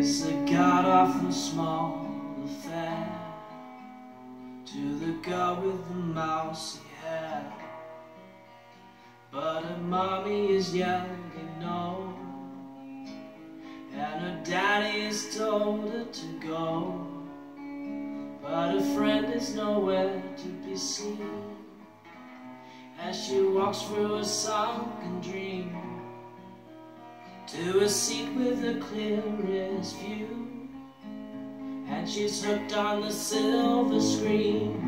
It's a god-awful small affair? To the girl with the mousy hair But her mommy is young, you know And her daddy has told her to go. But her friend is nowhere to be seen As she walks through a sunken dream to a seat with the clearest view. And she's hooked on the silver screen.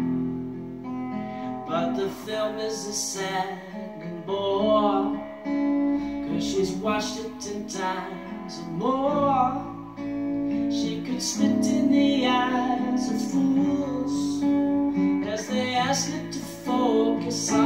But the film is a sad bore. Cause she's watched it ten times or more. She could spit in the eyes of fools As they ask her to focus on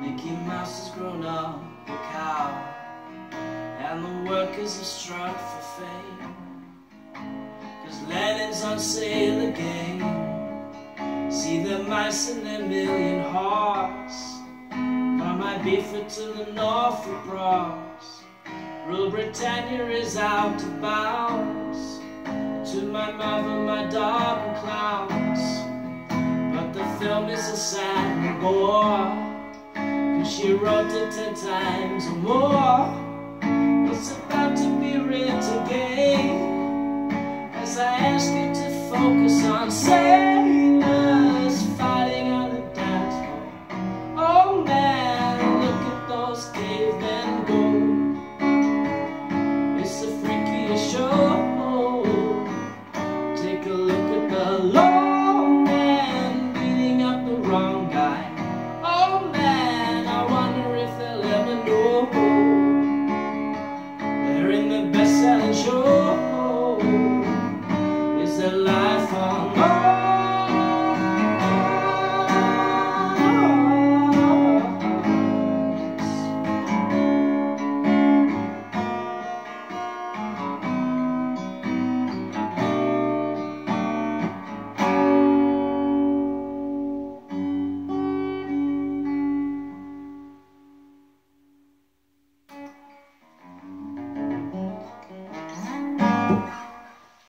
Mickey Mouse has grown up a cow And the workers have struck for fame. Cause Lennon's on sale again. See the mice and their million hearts. From Ibiza to the Norfolk Broads Rule Britannia is out to bounds. To my mother, my dog and clowns. But the film is a sad bore she wrote it ten times or more. It's about to be written again as I ask you to focus on saying.